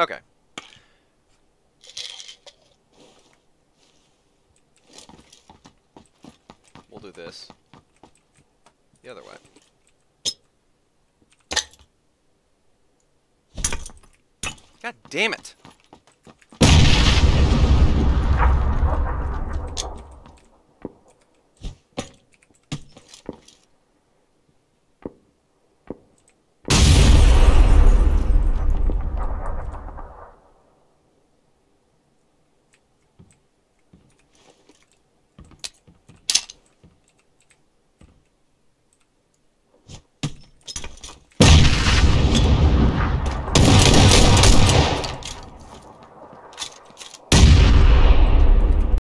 Okay. We'll do this. The other way. God damn it!